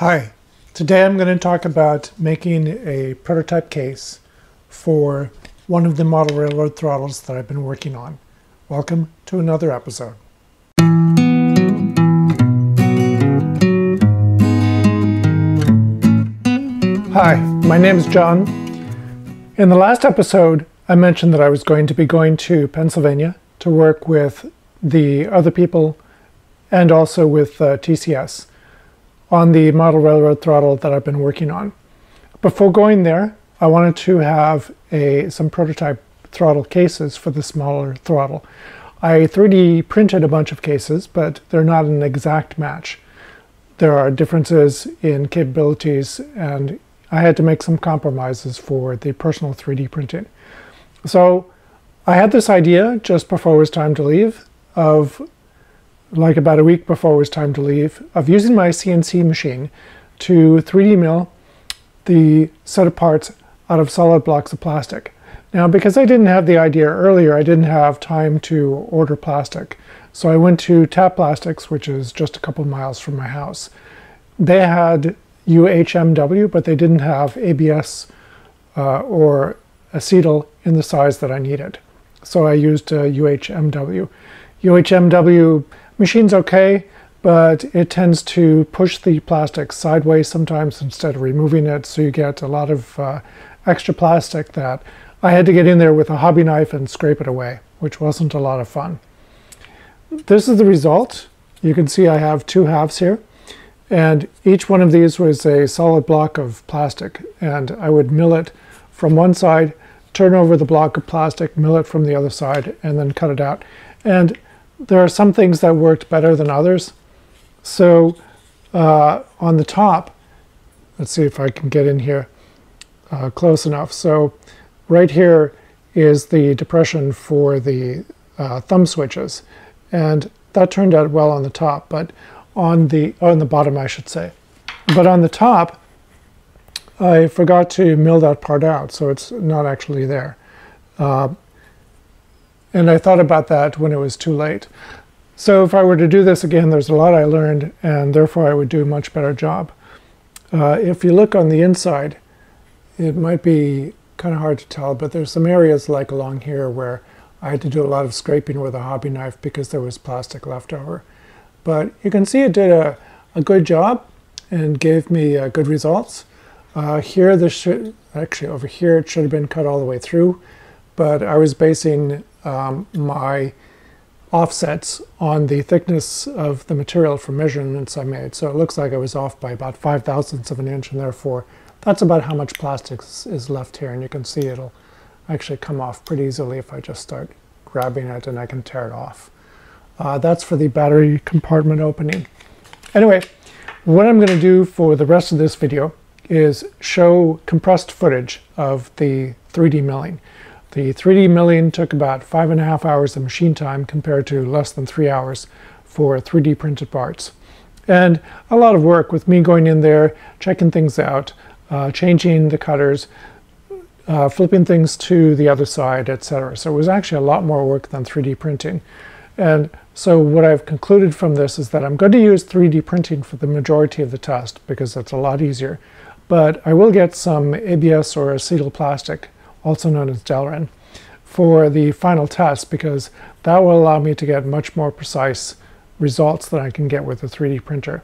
Hi, today I'm going to talk about making a prototype case for one of the model railroad throttles that I've been working on. Welcome to another episode. Hi, my name is John. In the last episode, I mentioned that I was going to be going to Pennsylvania to work with the other people and also with uh, TCS on the model railroad throttle that I've been working on. Before going there, I wanted to have a some prototype throttle cases for the smaller throttle. I 3D printed a bunch of cases, but they're not an exact match. There are differences in capabilities, and I had to make some compromises for the personal 3D printing. So I had this idea just before it was time to leave of like about a week before it was time to leave, of using my CNC machine to 3D mill the set of parts out of solid blocks of plastic. Now, because I didn't have the idea earlier, I didn't have time to order plastic. So I went to Tap Plastics, which is just a couple miles from my house. They had UHMW, but they didn't have ABS uh, or acetal in the size that I needed. So I used uh, UHMW. UHMW machine's okay, but it tends to push the plastic sideways sometimes instead of removing it, so you get a lot of uh, extra plastic that I had to get in there with a hobby knife and scrape it away, which wasn't a lot of fun. This is the result. You can see I have two halves here, and each one of these was a solid block of plastic, and I would mill it from one side, turn over the block of plastic, mill it from the other side, and then cut it out. And there are some things that worked better than others. So uh, on the top, let's see if I can get in here uh, close enough. So right here is the depression for the uh, thumb switches. And that turned out well on the top, but on the, on the bottom, I should say. But on the top, I forgot to mill that part out, so it's not actually there. And I thought about that when it was too late. So if I were to do this again, there's a lot I learned, and therefore I would do a much better job. Uh, if you look on the inside, it might be kind of hard to tell, but there's some areas like along here where I had to do a lot of scraping with a hobby knife because there was plastic left over. But you can see it did a, a good job and gave me uh, good results. Uh, here, this should, actually over here, it should have been cut all the way through, but I was basing um, my offsets on the thickness of the material for measurements I made. So it looks like I was off by about 5 thousandths of an inch and therefore that's about how much plastic is left here and you can see it'll actually come off pretty easily if I just start grabbing it and I can tear it off. Uh, that's for the battery compartment opening. Anyway, what I'm going to do for the rest of this video is show compressed footage of the 3D milling. The 3D milling took about five and a half hours of machine time compared to less than three hours for 3D printed parts. And a lot of work with me going in there, checking things out, uh, changing the cutters, uh, flipping things to the other side, etc. So it was actually a lot more work than 3D printing. And so what I've concluded from this is that I'm going to use 3D printing for the majority of the test because it's a lot easier. But I will get some ABS or acetal plastic also known as Delrin, for the final test because that will allow me to get much more precise results than I can get with a 3D printer.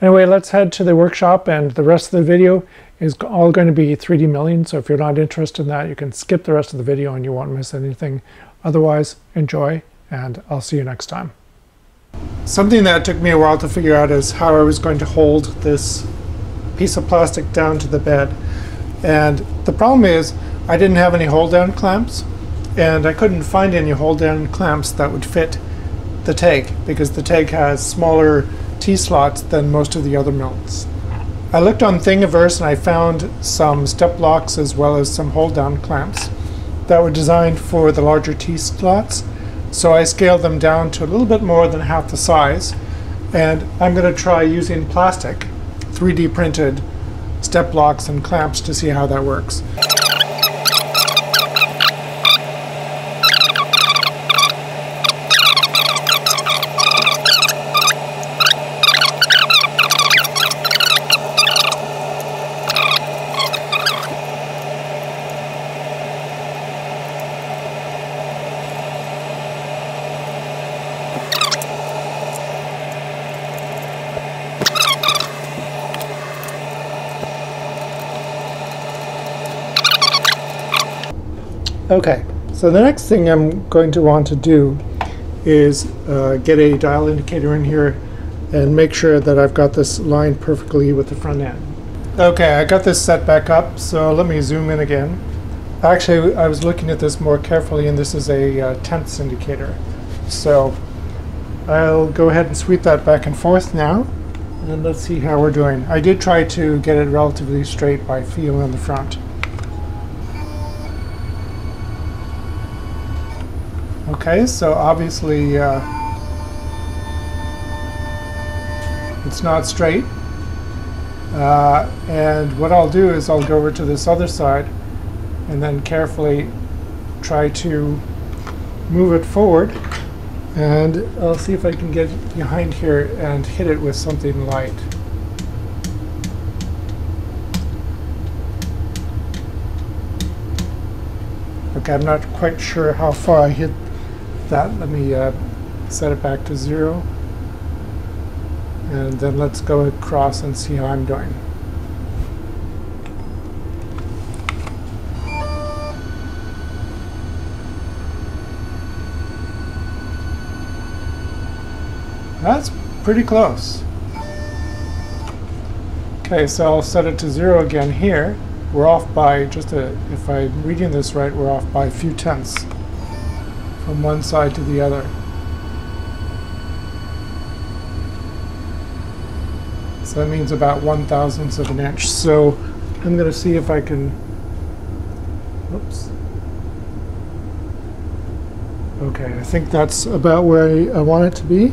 Anyway, let's head to the workshop and the rest of the video is all going to be 3D milling. So if you're not interested in that, you can skip the rest of the video and you won't miss anything. Otherwise, enjoy and I'll see you next time. Something that took me a while to figure out is how I was going to hold this piece of plastic down to the bed. And the problem is I didn't have any hold down clamps and I couldn't find any hold down clamps that would fit the Taig because the Taig has smaller T-slots than most of the other mills. I looked on Thingiverse and I found some step blocks as well as some hold down clamps that were designed for the larger T-slots. So I scaled them down to a little bit more than half the size and I'm going to try using plastic 3D printed step blocks and clamps to see how that works. Okay, so the next thing I'm going to want to do is uh, get a dial indicator in here and make sure that I've got this lined perfectly with the front end. Okay, I got this set back up, so let me zoom in again. Actually, I was looking at this more carefully, and this is a uh, tenths indicator. So I'll go ahead and sweep that back and forth now, and let's see how we're doing. I did try to get it relatively straight by feel in the front. Okay, so obviously uh, it's not straight. Uh, and what I'll do is I'll go over to this other side and then carefully try to move it forward. And I'll see if I can get behind here and hit it with something light. Okay, I'm not quite sure how far I hit that. Let me uh, set it back to zero. And then let's go across and see how I'm doing. That's pretty close. Okay, so I'll set it to zero again here. We're off by just a, if I'm reading this right, we're off by a few tenths from one side to the other. So that means about one thousandths of an inch. So I'm going to see if I can, oops. Okay, I think that's about where I, I want it to be.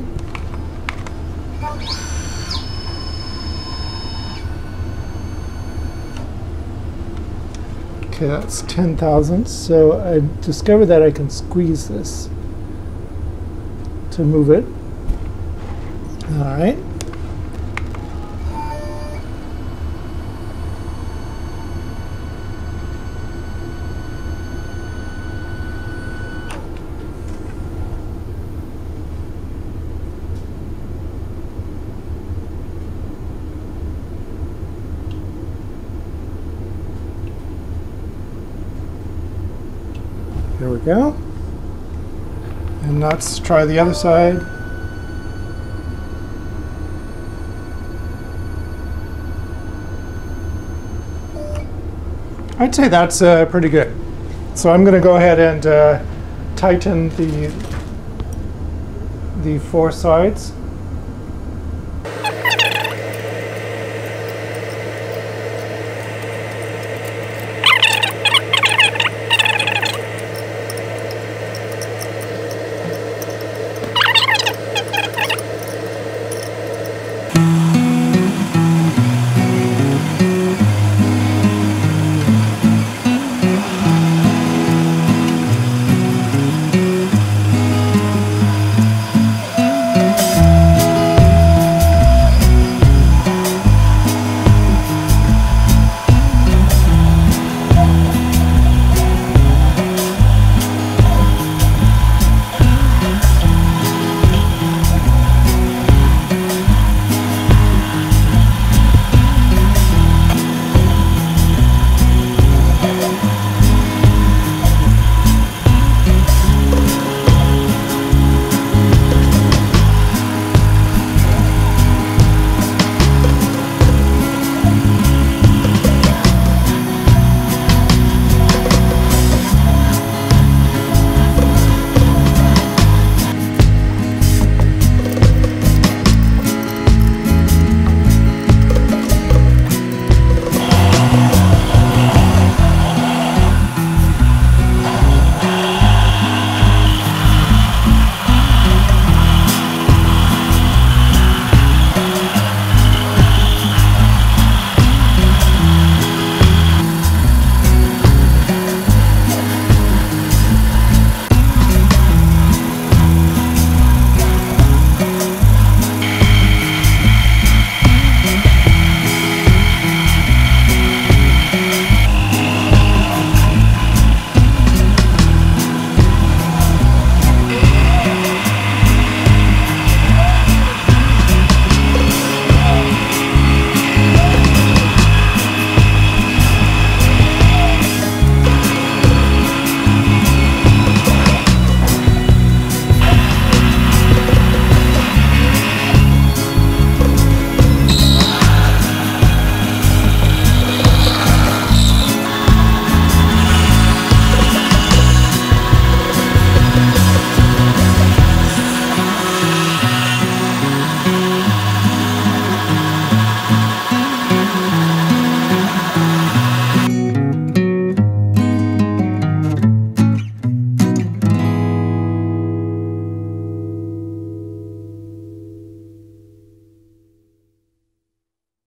Okay, that's 10 thousandths. So I discovered that I can squeeze this to move it. All right. Go. And let's try the other side. I'd say that's uh, pretty good. So I'm going to go ahead and uh, tighten the the four sides